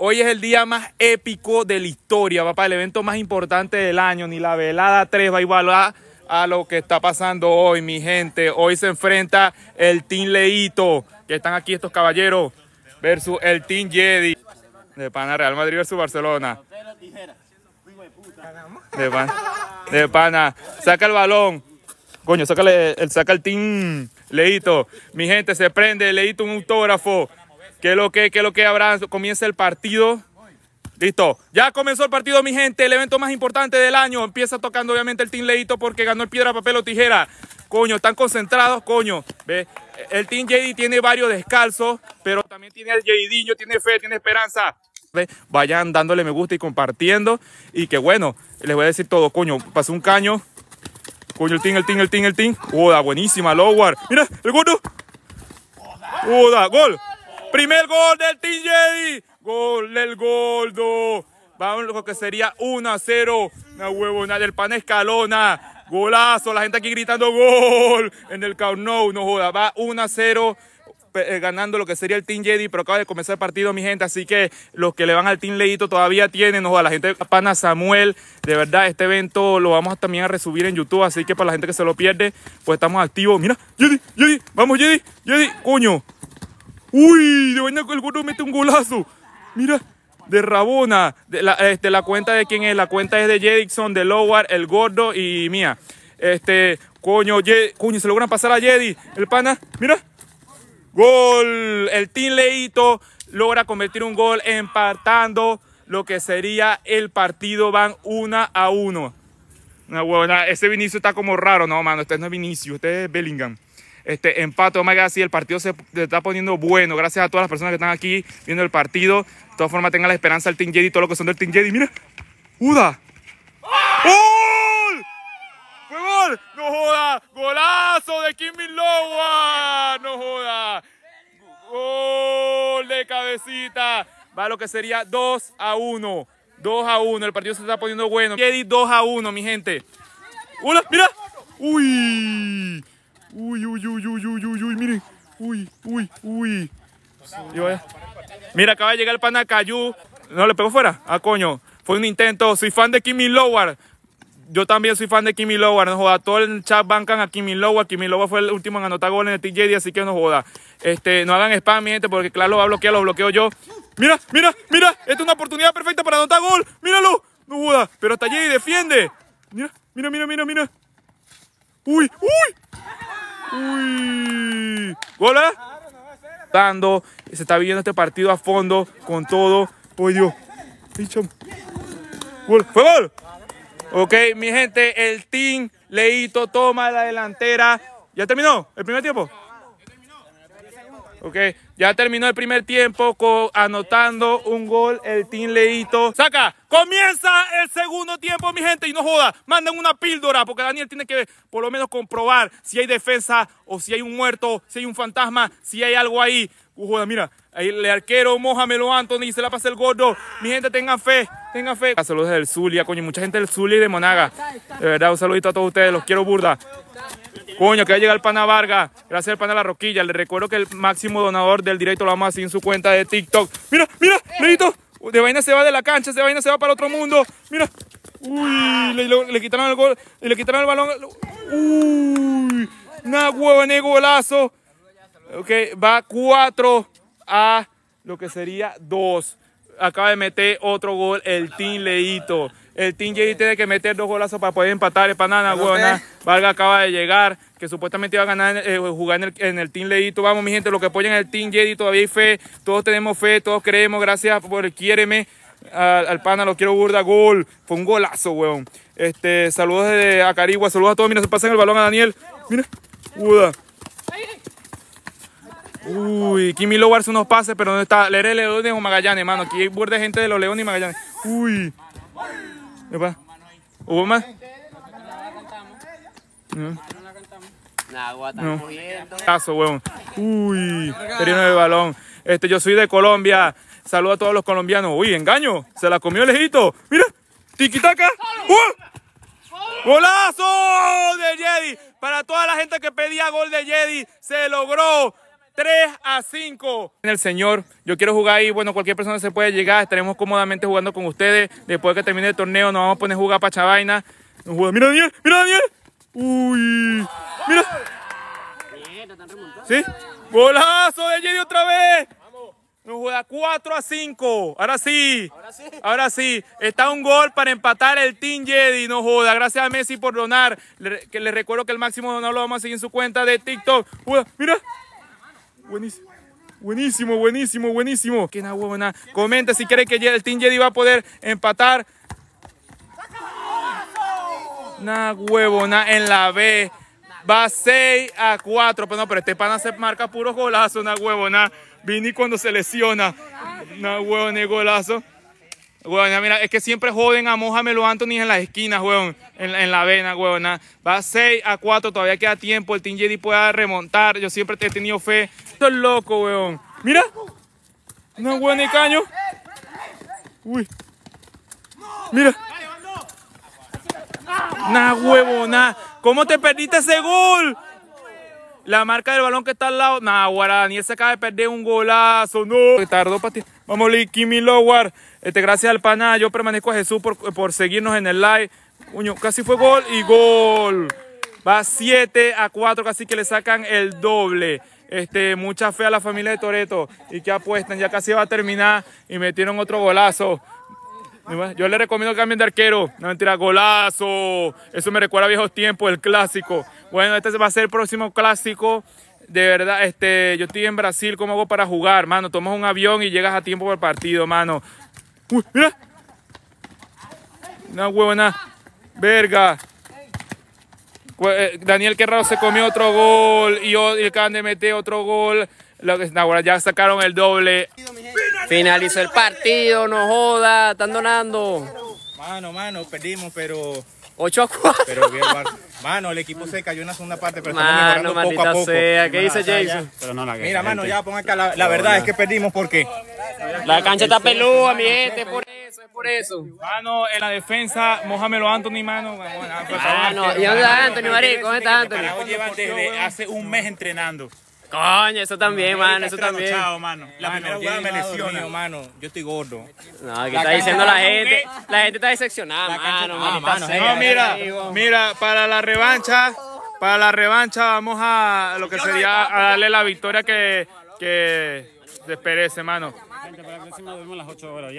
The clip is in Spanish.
Hoy es el día más épico de la historia, papá, el evento más importante del año. Ni la velada 3 va a igualar a lo que está pasando hoy, mi gente. Hoy se enfrenta el Team Leito, que están aquí estos caballeros, versus el Team Jedi. De pana Real Madrid versus Barcelona. De pana. De pana. Saca el balón. Coño, sácale, saca el Team Leito. Mi gente, se prende. Leito un autógrafo. ¿Qué lo que, qué es lo que habrá? Comienza el partido. Listo. Ya comenzó el partido, mi gente. El evento más importante del año. Empieza tocando, obviamente, el Team Leito porque ganó el piedra, papel o tijera. Coño, están concentrados, coño. ¿Ve? El Team JD tiene varios descalzos, pero también tiene el JD, tiene fe, tiene esperanza. ¿Ve? Vayan dándole me gusta y compartiendo. Y que bueno, les voy a decir todo, coño. Pasó un caño. Coño, el team, el team, el team, el team. Oda, buenísima, Loward. Mira, el gordo. Oda, gol. Primer gol del Team Jedi. Gol del Gordo. Vamos lo que sería 1 a 0. Una huevona del pan escalona. Golazo. La gente aquí gritando gol en el Count No. Joda. Va 1 a 0 eh, ganando lo que sería el Team Jedi, pero acaba de comenzar el partido, mi gente. Así que los que le van al Team Leito todavía tienen, no joda, la gente Pana Samuel. De verdad, este evento lo vamos también a resubir en YouTube. Así que para la gente que se lo pierde, pues estamos activos. Mira, Jedi, Jedi, vamos, Jedi, Jedi, coño. Uy, de vaina el gordo mete un golazo. Mira, de Rabona. De la, este, cuenta de quién es. La cuenta es de Jedixon, de Lowar, el gordo y mía. Este, coño, coño, se logran pasar a Jedi. El pana, mira. Gol. El Team Leito logra convertir un gol empatando lo que sería el partido. Van una a uno. Una buena. Ese Vinicio está como raro. No, mano, este no es Vinicio, este es Bellingham este empate, Omega, así el partido se está poniendo bueno. Gracias a todas las personas que están aquí viendo el partido. De todas formas, tengan la esperanza del Team Jedi, todo lo que son del Team Jedi. Mira, Uda. ¡Gol! ¡Fue gol! ¡No joda! ¡Golazo de Kim Lowa! ¡No joda! ¡Gol de cabecita! Va lo que sería 2 a 1. 2 a 1. El partido se está poniendo bueno. Jedi 2 a 1, mi gente. ¡Hola! ¡Mira! ¡Uy! Uy, uy, uy, uy, uy, uy, uy, miren. Uy, uy, uy. Mira, acaba de llegar el pana Cayu. ¿No le pegó fuera? Ah, coño. Fue un intento. Soy fan de Kimi Lowar. Yo también soy fan de Kimi Lowar. No joda. Todo el chat bancan a Kimi Lowar. Kimi Lowar fue el último en anotar gol en el TJD, así que no joda. Este, no hagan spam, mi gente, porque claro lo va a bloquear, lo bloqueo yo. Mira, mira, mira. Esta es una oportunidad perfecta para anotar gol. Míralo. No joda. Pero hasta allí defiende. Mira, mira, mira, mira, mira. Uy, uy. Uy. ¿Gola? Dando. Se está viendo este partido a fondo con todo. ¡Uy, Dios! ¡Fue gol! Ok, mi gente, el team Leito toma la delantera. ¿Ya terminó el primer tiempo? Ok, ya terminó el primer tiempo con, anotando un gol el Team Leito. Saca, comienza el segundo tiempo, mi gente, y no joda, manden una píldora, porque Daniel tiene que por lo menos comprobar si hay defensa o si hay un muerto, si hay un fantasma, si hay algo ahí. Uh, joda, mira, ahí el arquero Mohamelo Anthony se la pasa el gordo. Mi gente, tengan fe, tengan fe. Saludos del Zulia, coño, mucha gente del Zulia y de Monaga. De verdad, un saludito a todos ustedes, los quiero burda. Coño, que va a llegar el pana Vargas. Gracias al pana La Roquilla. Le recuerdo que el máximo donador del directo lo vamos a hacer en su cuenta de TikTok. Mira, mira, Leito. De vaina se va de la cancha, de vaina se va para otro mundo. Mira. Uy, le, quitaron el gol, le quitaron el balón. Uy, una hueva en golazo. Ok, va 4 a lo que sería 2. Acaba de meter otro gol el Team Leito. El Team Jedi tiene que meter dos golazos para poder empatar. El panana, huevona. Valga acaba de llegar, que supuestamente iba a ganar, eh, jugar en el, en el, Team Leito. Vamos, mi gente, lo que apoyan el Team Jedi, todavía hay fe. Todos tenemos fe, todos creemos. Gracias por el quiéreme. Al, pana lo quiero burda, gol. Fue un golazo, huevón. Este, saludos desde Acarigua, saludos a todos. Mira, se pasan el balón a Daniel. Mira, Uda. Uy, Kimi Lowe hace unos pases, pero no está. Lere Leones o Magallanes, mano. Aquí hay burda de gente de los Leones y Magallanes. Uy. ¿Hubo más? No. No. Caso, huevón. Uy, terreno de balón. Este, yo soy de Colombia. Saludo a todos los colombianos. Uy, engaño. Se la comió lejito. Mira. Tiquitaca. ¡Uh! ¡Golazo de Jedi! Para toda la gente que pedía gol de Jedi, se logró. 3 a 5. En el señor, yo quiero jugar ahí. Bueno, cualquier persona se puede llegar. Estaremos cómodamente jugando con ustedes. Después que termine el torneo, nos vamos a poner a jugar Pachavaina. Mira, Daniel, mira, Daniel. Uy, mira. ¿Sí? Golazo de Jedi otra vez. Nos juega 4 a 5. Ahora sí. Ahora sí. Está un gol para empatar el Team Jedi. No joda. Gracias a Messi por donar. Le, que les recuerdo que el máximo donar lo vamos a seguir en su cuenta de TikTok. Juega, mira. Buenísimo. Buenísimo, buenísimo, buenísimo. Qué huevona. Comenta si quiere que el Team Jedi va a poder empatar. Una huevona en la B. Va 6 a 4. Pero no, pero este pana se marca puro golazo, una huevona. Vini cuando se lesiona. Una huevona golazo. Huevona, mira, es que siempre joden a Mohamed Anthony en las esquinas, huevón. En, la vena, huevona. Va 6 a 4, todavía queda tiempo. El Team Jedi puede remontar. Yo siempre he tenido fe. Esto es loco, huevón. Mira. Una huevona y caño. Uy. Mira. Una huevona. ¿Cómo te perdiste ese gol? La marca del balón que está al lado. Nah, guara, se acaba de perder un golazo. No. Tardó para ti. Vamos, Kimi Lowar. Este, gracias al pana. Yo permanezco a Jesús por, por seguirnos en el live. Uño, casi fue gol y gol. Va 7 a 4, casi que le sacan el doble. Este, mucha fe a la familia de Toreto y que apuestan. Ya casi va a terminar y metieron otro golazo. Yo le recomiendo que cambien de arquero. No mentira, golazo. Eso me recuerda a viejos tiempos, el clásico. Bueno, este va a ser el próximo clásico. De verdad, este, yo estoy en Brasil, ¿cómo hago para jugar, mano? Tomas un avión y llegas a tiempo para el partido, mano. Uy, mira. Una huevona. Verga. Daniel Querrado se comió otro gol y, el acaban de meter otro gol. Lo que, ahora ya sacaron el doble. Finalizó el partido, no joda, están donando. Mano, mano, perdimos, pero 8 a 4. Pero bien, mano, el equipo se cayó en la segunda parte, pero mano, estamos mejorando poco a poco. Sea. ¿Qué dice Jason? Pero no, la Mira, mano, ya pon acá. La, la verdad es que perdimos porque la cancha está peluda, mi gente, por eso, es por eso. Mano, en la defensa, Mohamed Anthony, mano. Mano, ¿y dónde está Anthony, marico? ¿Dónde está Anthony? llevan desde hace un mes entrenando. Coño, eso también, mano, eso también. mano. La primera jugada me lesionó, mano. Yo estoy gordo. No, ¿qué está diciendo la gente? La gente está decepcionada, mano. No, mira, mira, para la revancha, para la revancha vamos a lo que sería a darle la victoria que, que desperece, mano. Gente, para la próxima las 8 horas,